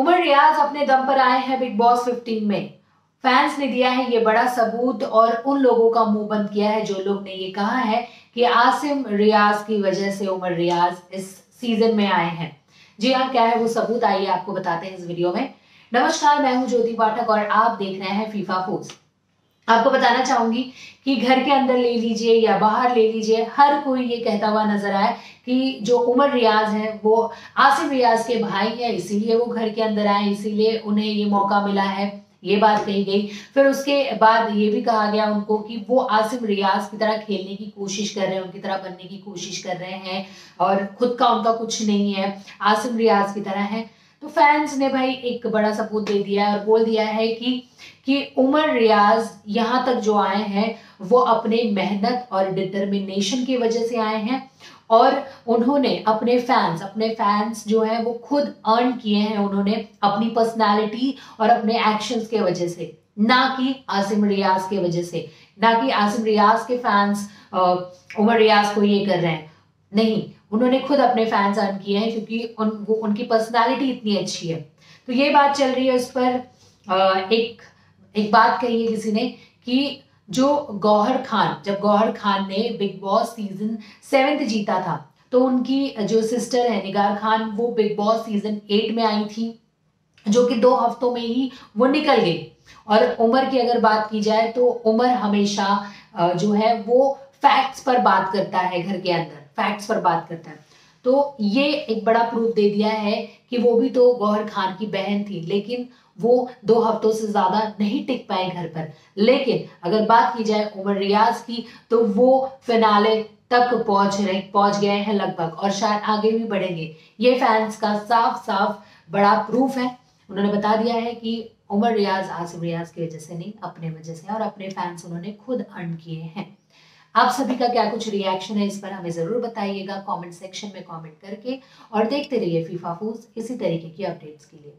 उमर रियाज अपने दम पर आए हैं बिग बॉस 15 में। फैंस ने दिया है ये बड़ा सबूत और उन लोगों का मुँह बंद किया है जो लोग ने ये कहा है कि आसिम रियाज की वजह से उमर रियाज इस सीज़न में आए हैं। जी हाँ क्या है वो सबूत? आइए आपको बताते हैं इस वीडियो में। नमस्कार, मैं हूँ ज्योति पाठक और आप देख रहे हैं फीफा फोर्स आपको बताना चाहूँगी कि घर के अंदर ले लीजिए या बाहर ले लीजिए, हर कोई ये कहता हुआ नज़र आए कि जो उमर रियाज है, वो आसिफ रियाज के भाई है, इसीलिए वो घर के अंदर आए, इसीलिए उन्हें ये मौका मिला है, ये बात कही गई। फिर उसके बाद ये भी कहा गया उनको कि वो आसिम रियाज की तरह खेलने की कोशिश कर रहे हैं, उनकी तरह बनने की कोशिश कर रहे हैं और खुद का उनका कुछ नहीं है आसिम रियाज की तरह है। तो फैंस ने भाई एक बड़ा सपूत दे दिया है और बोल दिया है कि कि उमर रियाज यहाँ तक जो आए हैं, वो अपने मेहनत और डिटर्मिनेशन की वजह से आए हैं और उन्होंने अपने फैंस अपने फैंस जो है, वो खुद अर्न किए हैं उन्होंने अपनी पर्सनालिटी और अपने एक्शंस के वजह से, ना कि आसिम रियाज के वजह से, ना कि आसिम रियाज के फैंस उमर रियाज को ये कर रहे हैं। नहीं उन्होंने खुद अपने फैंस अर्न किए हैं, क्योंकि उन, वो, उनकी पर्सनालिटी इतनी अच्छी है। तो ये बात चल रही है उस पर। एक एक बात कही है किसी ने कि जो गौहर खान, जब गौहर खान ने बिग बॉस सीज़न सेवेंथ जीता था तो उनकी जो सिस्टर है, निगार खान, वो बिग बॉस सीज़न एट में आई थी, जो कि दो हफ्तों में ही वो निकल गई। और उमर की अगर बात की जाए तो उमर हमेशा जो है, वो फैक्ट्स पर बात करता है घर के अंदर। फैक्ट्स पर बात करता है। तो ये एक बड़ा प्रूफ दे दिया है कि वो भी तो गौहर खान की बहन थी, लेकिन वो दो हफ्तों से ज़्यादा नहीं टिक पाए घर पर। लेकिन अगर बात की जाए उमर रियाज की तो वो फिनाले तक पहुँच रहे, पहुँच गए हैं लगभग, और शायद आगे भी बढ़ेंगे। ये फैंस का साफ़ साफ़ बड़ा प्रूफ है। उन्होंने बता दिया है कि उमर रियाज आसिम रियाज की वजह से नहीं, अपने वजह से, और अपने फैंस उन्होंने खुद अर्न किए हैं। आप सभी का क्या कुछ रिएक्शन है, इस पर हमें ज़रूर बताइएगा कमेंट सेक्शन में कमेंट करके और देखते रहिए फीफा फूज इसी तरीके की अपडेट्स के लिए।